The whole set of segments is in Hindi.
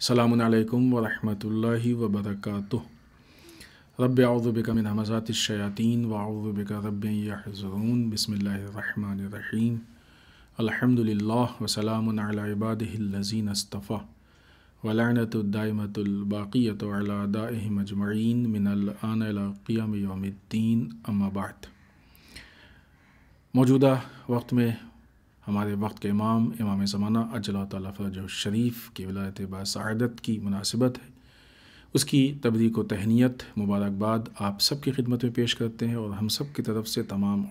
सलामुअलैकुम वरहमतुल्लाहि वबरकातुह रब आउज़ुबिका मिन हमज़ाति शयातीन व आउज़ुबिका रब्बि यहज़ुरून बिस्मिल्लाहिर्रहमानिर्रहीम अल्हम्दुलिल्लाह व सलामुन अला इबादिहिल्लज़ीन अस्तफ़ा व लअनतुद्दाइमतुल बाक़ियतु अला दाइहिम अजमईन मिनल आन इला क़ियाम यौमिद्दीन अम्मा बाद मौजूदा वक्त में हमारे वक्त के इमाम इमाम ज़माना अजल तफ़रज शरीफ की विलायत बासदत की मुनासिबत है। उसकी तबरीक व तहनीत मुबारकबाद आप सब की खिदमत में पेश करते हैं और हम सब की तरफ़ से तमाम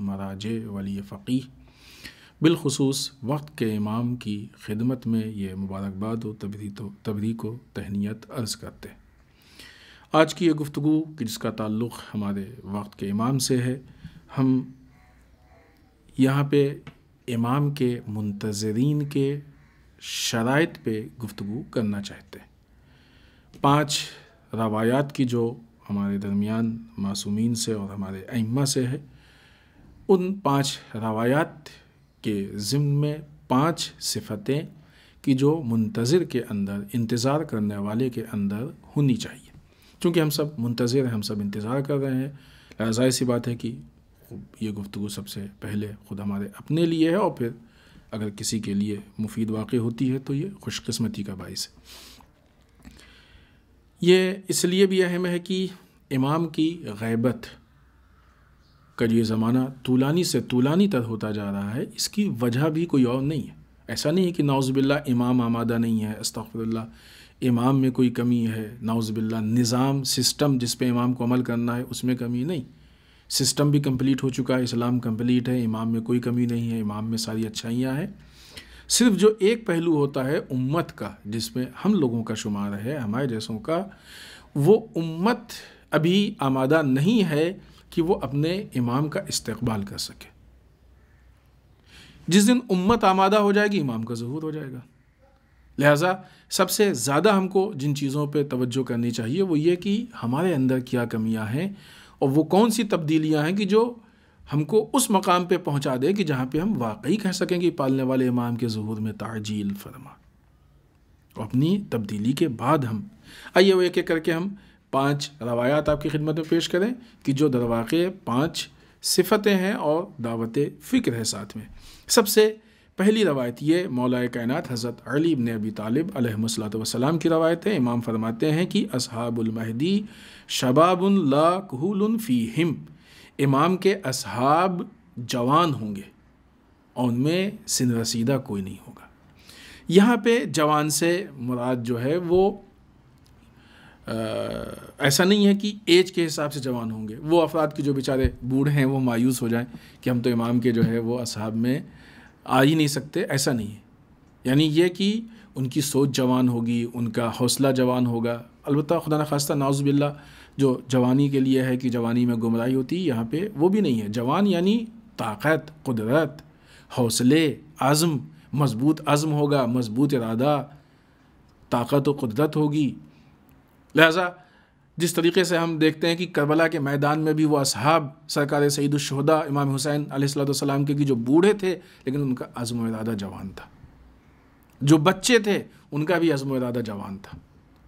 मराज, वली फ़कीह, बिलखसूस वक्त के इमाम की खिदमत में ये मुबारकबाद व तबरी तो तबरीक व तहनीत अर्ज़ करते हैं। आज की ये गुफ्तु कि जिसका ताल्लुक़ हमारे वक्त के इमाम से है, हम यहाँ पे इमाम के मुंतज़रीन के शराइ पे गुफ्तु करना चाहते हैं। पाँच रवायात की जो हमारे दरमियान मासूमीन से और हमारे अइम्मा से है, उन पाँच रवायात के ज़िम्न में पाँच सिफतें कि जो मुंतज़र के अंदर, इंतज़ार करने वाले के अंदर होनी चाहिए। क्योंकि हम सब मुंतज़र हैं, हम सब इंतज़ार कर रहे हैं लिहाजा सी बात है कि ये गुफ्तु सबसे पहले ख़ुद हमारे अपने लिए है और फिर अगर किसी के लिए मुफीद वाक़ होती है तो ये खुशकस्मती का बायस है। ये इसलिए भी अहम है कि इमाम की गैबत का ये ज़माना तूलानी से तूलानी तर होता जा रहा है, इसकी वजह भी कोई और नहीं है। ऐसा नहीं है कि नाउज़बिल्ला इमाम आमादा नहीं है अस्तफ़िल्ला इमाम में कोई कमी है नाउज़बिल्ला निज़ाम सिस्टम जिस पे इमाम को अमल करना है उसमें कमी नहीं। सिस्टम भी कंप्लीट हो चुका है, इस्लाम कंप्लीट है, इमाम में कोई कमी नहीं है, इमाम में सारी अच्छाइयाँ हैं। सिर्फ़ जो एक पहलू होता है उम्मत का, जिसमें हम लोगों का शुमार है, हमारे जैसों का, वो उम्मत अभी आमादा नहीं है कि वो अपने इमाम का इस्तकबाल कर सके। जिस दिन उम्मत आमादा हो जाएगी, इमाम का जहूर हो जाएगा। लिहाजा सबसे ज़्यादा हमको जिन चीज़ों पे तवज्जो करनी चाहिए, वो ये कि हमारे अंदर क्या कमियाँ हैं और वो कौन सी तब्दीलियाँ हैं कि जो हमको उस मकाम पे पहुँचा दे कि जहाँ पे हम वाकई कह सकें कि पालने वाले इमाम के जहूर में ताजील फरमा। और अपनी तब्दीली के बाद हम, आइए वो एक एक करके हम पाँच रवायात आपकी खिदमत में पेश करें कि जो दरवाक़े पाँच सिफतें हैं और दावत फ़िक्र है साथ में। सबसे पहली रवायत ये मौला कायनात हज़रत अली इबन अबी तालिब अलैहिस्सलाम की रवायत है। इमाम फरमाते हैं कि असहाबुल महदी शबाबुन ला कहूलन फ़ी हिम इमाम के असहाब जवान होंगे और उनमें सिन रसीदा कोई नहीं होगा। यहाँ पे जवान से मुराद जो है वो आ, ऐसा नहीं है कि एज के हिसाब से जवान होंगे। वो अफराद के जो बेचारे बूढ़े हैं वो मायूस हो जाएँ कि हम तो इमाम के जो है वो असहाब में आ ही नहीं सकते, ऐसा नहीं है। यानी यह कि उनकी सोच जवान होगी, उनका हौसला जवान होगा। अलबत् खुदा न खास्ता नाउज़बिल्ला जो जवानी के लिए है कि जवानी में गुमराही होती है यहाँ पे वो भी नहीं है। जवान यानी ताकत, कुदरत, हौसले, आज़म, मज़बूत आज़म होगा, मज़बूत इरादा, ताकत व कुदरत होगी। लिहाजा जिस तरीके से हम देखते हैं कि करबला के मैदान में भी वो असहाब सरकार सईदुलशहदा इमाम हुसैन के कि जो बूढ़े थे, लेकिन उनका अज़म इरादा जवान था। जो बच्चे थे, उनका भी अज़म इरादा जवान था।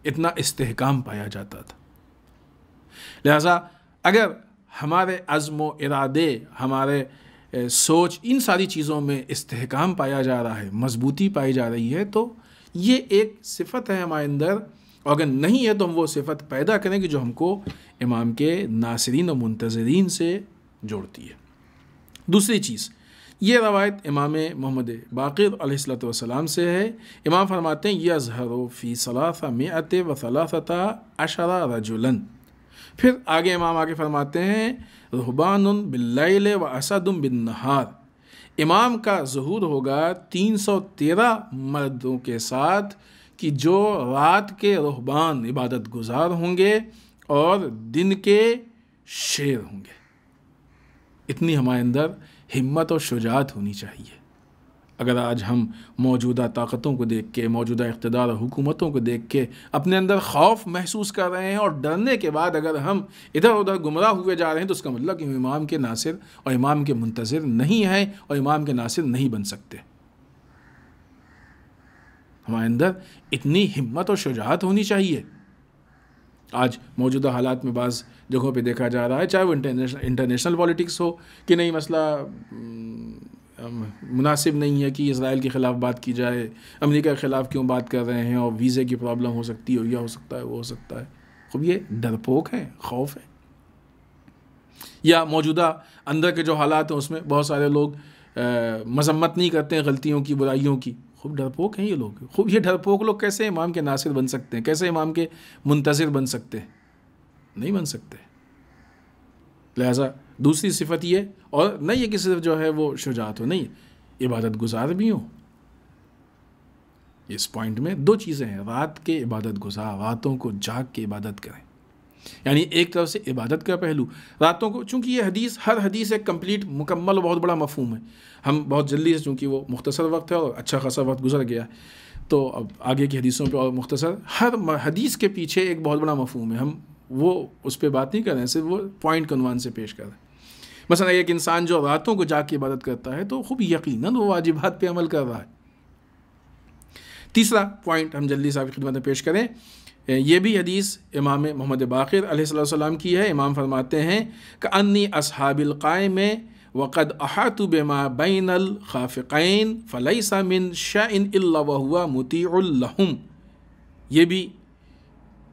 इतना इस्तेकाम पाया जाता था। लिहाजा, अगर हमारे अज़म इरादे हमारे सोच इन सारी चीज़ों में इस्तेकाम पाया जा रहा है, मजबूती पाई जा रही है तो ये एक सिफत है हमारे अंदर और अगर नहीं है तो हम वो सिफत पैदा करें कि जो हमको इमाम के नासरीन और मुंतजरीन से जोड़ती है। दूसरी चीज़, ये रवायत इमाम मोहम्मद बाक़िर से है। इमाम फरमाते हैं यह अजहर फ़ी सलासा में व सलासता अशरा रजुलन। फिर आगे इमाम आगे फरमाते हैं रहबान बिल्ल व असदम बिन नहार इमाम का जहूर होगा तीन सौ तेरह मर्दों के साथ कि जो रात के रहबान इबादत गुजार होंगे और दिन के शेर होंगे। इतनी हमारे अंदर हिम्मत और शुजात होनी चाहिए। अगर आज हम मौजूदा ताकतों को देख के, मौजूदा इकतदार हुकूमतों को देख के अपने अंदर खौफ महसूस कर रहे हैं और डरने के बाद अगर हम इधर उधर गुमराह हुए जा रहे हैं तो उसका मतलब कि इमाम के नासिर और इमाम के मुंतज़र नहीं हैं और इमाम के नासिर नहीं बन सकते। हमारे अंदर इतनी हिम्मत और शुजात होनी चाहिए। आज मौजूदा हालात में बाज़ जगहों पे देखा जा रहा है, चाहे वो इंटरनेशनल इंटरनेशनल पॉलिटिक्स हो, कि नहीं मसला मुनासिब नहीं है कि इसराइल के ख़िलाफ़ बात की जाए, अमेरिका के ख़िलाफ़ क्यों बात कर रहे हैं, और वीज़े की प्रॉब्लम हो सकती है यह हो सकता है, वो हो सकता है। खूब ये डरपोक है, खौफ है। या मौजूदा अंदर के जो हालात हैं, उसमें बहुत सारे लोग मजम्मत नहीं करते हैं गलतियों की, बुराइयों की। खूब डरपोक हैं ये लोग। खूब, ये डरपोक लोग कैसे इमाम के नासिर बन सकते हैं? कैसे इमाम के मुंतज़र बन सकते हैं? नहीं बन सकते। लिहाजा, दूसरी सिफत ये, और नहीं है कि सिर्फ़ जो है वो शुजात हो, नहीं, इबादत गुजार भी हो। इस पॉइंट में दो चीज़ें हैं, रात के इबादत गुजार, रातों को जाग के इबादत करें। यानी एक तरफ़ से इबादत का पहलू। रातों को, चूँकि ये हदीस, हर हदीस एक कंप्लीट मुकम्मल, बहुत बड़ा मफहूम है। हम बहुत जल्दी से, चूँकि वो मुख्तसर वक्त है और अच्छा खासा वक्त गुजर गया है तो अब आगे की हदीसों पर और मुख्तसर, हर हदीस के पीछे एक बहुत बड़ा मफहूम है। हम वो, उस पर बात नहीं कर रहे हैं, सिर्फ़ वो पॉइंट कनवान से पेश कर रहे हैं। मसला एक इंसान जो रातों को जाके इबादत करता है तो खूब यकीन वो वाजिबात पे अमल कर रहा है। तीसरा पॉइंट हम जल्दी से आपकी खिदमत में पेश करें ये भी हदीस इमाम मोहम्मद बाक़िर अलैहिस्सलाम की है। इमाम फरमाते हैं कि अन्नी असहाबिल में वक़द अहातु बेमा बैन खाफ़िन फ़लैसा मिन शाइन हुआ मुतीम ये भी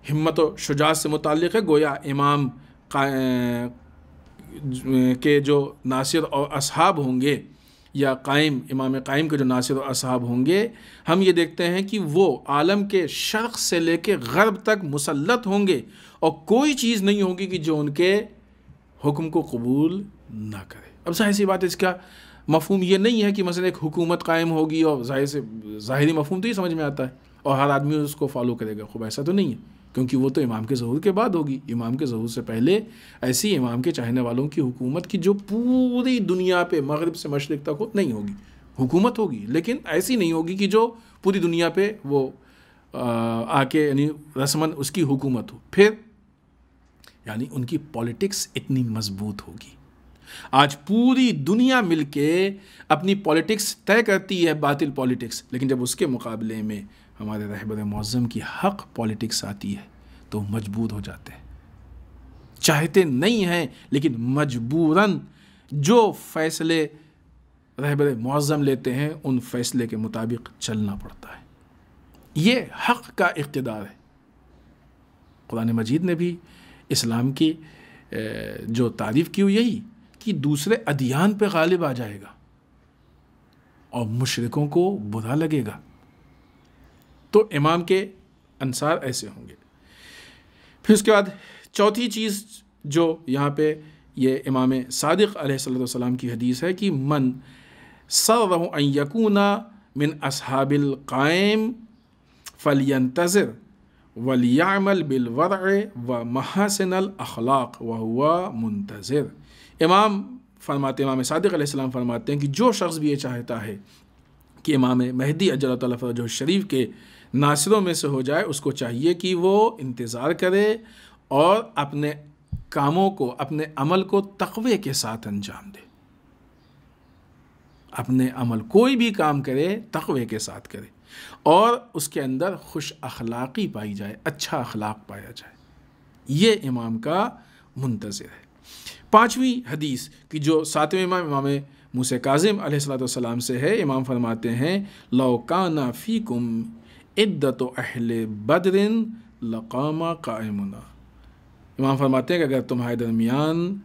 हिम्मत व शुजात से मुतक़ है। गोया इमाम के जो नासिर और असहाब होंगे या कायम, इमाम कायम के जो नासिर असहाब होंगे, हम ये देखते हैं कि वो आलम के शर्क़ से लेके गर्ब तक मुसलत होंगे और कोई चीज़ नहीं होगी कि जो उनके हुक्म को कबूल ना करे। अब ज़ाहिर सी बात इसका मफहम ये नहीं है कि मसलन एक हुकूमत कायम होगी और ज़ाहिर से, ज़ाहरी मफहम तो ही समझ में आता है। और हर आदमी उसको फॉलो करेगा, खूब ऐसा तो नहीं है, क्योंकि वो तो इमाम के जहूर के बाद होगी। इमाम के जहूर से पहले ऐसी इमाम के चाहने वालों की हुकूमत की जो पूरी दुनिया पे, मगरब से मशरक तक हो, नहीं होगी। हुकूमत होगी, लेकिन ऐसी नहीं होगी कि जो पूरी दुनिया पे वो आके, यानी रसमन उसकी हुकूमत हो। फिर, यानी उनकी पॉलिटिक्स इतनी मज़बूत होगी। आज पूरी दुनिया मिलके अपनी पॉलिटिक्स तय करती है, बातिल पॉलिटिक्स, लेकिन जब उसके मुकाबले में हमारे रहबर मौज़म की हक पॉलिटिक्स आती है तो मजबूर हो जाते हैं। चाहते नहीं हैं, लेकिन मजबूरन जो फ़ैसले रहबर मौज़म लेते हैं, उन फैसले के मुताबिक चलना पड़ता है। ये हक़ का इकतदार है। कुरान मजीद ने भी इस्लाम की जो तारीफ़ की हुई यही, कि दूसरे अदियान पे गालिब आ जाएगा, और मुशरकों को बुरा लगेगा। तो इमाम के अनुसार ऐसे होंगे। फिर उसके बाद चौथी चीज़ जो यहाँ पे ये इमाम सादिक सलाम की हदीस है कि मन सर मिन असहाबिल कायम फ़लियंतज़र वलियामल बिलवर व महसन अखलाक व हुआ मुंतज़र। इमाम फरमाते, इमाम सादिक फरमाते हैं कि जो शख्स भी ये चाहता है कि इमाम महदी अजल जो शरीफ के नासिरों में से हो जाए, उसको चाहिए कि वो इंतज़ार करे और अपने कामों को, अपने अमल को तकवे के साथ अंजाम दे। अपने अमल कोई भी काम करे, तकवे के साथ करे और उसके अंदर खुश अखलाक़ी पाई जाए अच्छा अखलाक पाया जाए। ये इमाम का मुंतज़र है। पाँचवीं हदीस की जो सातवें इमाम इमाम मूसे काजिम सलाम से है, इमाम फरमाते हैं, लौकाना फ़ीकुम इद्दत अहल बदरिन लकामा कायमुना। इमाम फरमाते हैं कि अगर तुम्हारे दरमियान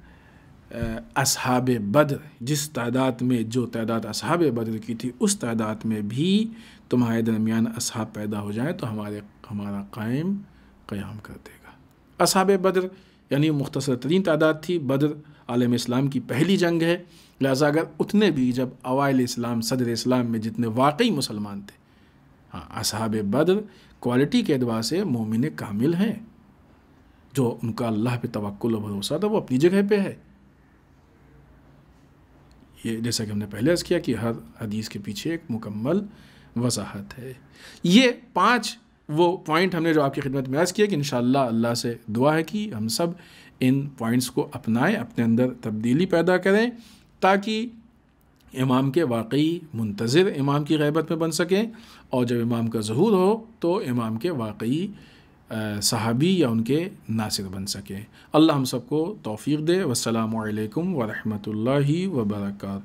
असहाब बद्र, जिस तादाद में, जो तादाद असहाब बद्र की थी, उस तादाद में भी तुम्हारे दरमियान असहाब पैदा हो जाए तो हमारे, हमारा कायम क़याम कर देगा। असहाब बद्र, यानी मुख्तर तरीन तादाद थी। बद्र आलम इस्लाम की पहली जंग है। लिहाजा अगर उतने भी जब अवाइल इस्लाम, सदर इस्लाम में जितने वाकई मुसलमान थे हाँ असहाब बद्र क्वालिटी के अदवा से मोमिन कामिल हैं। जो उनका अल्लाह पे तवक्ल भरोसा था, वो अपनी जगह पे है। ये जैसा कि हमने पहले अर्ज़ किया कि हर हदीस के पीछे एक मुकम्मल वजाहत है। ये पाँच वो पॉइंट हमने जो आपकी खिदमत में अर्ज़ किया कि इन अल्लाह से दुआ है कि हम सब इन पॉइंट्स को अपनाएँ, अपने अंदर तब्दीली पैदा करें, ताकि इमाम के वाकई मुंतज़र इमाम की गैबत में बन सकें और जब इमाम का जहूर हो तो इमाम के वाकई सहाबी या उनके नासिर बन सके। अल्लाह हम सबको तौफीक दे। वसलाम वरहमल वर्का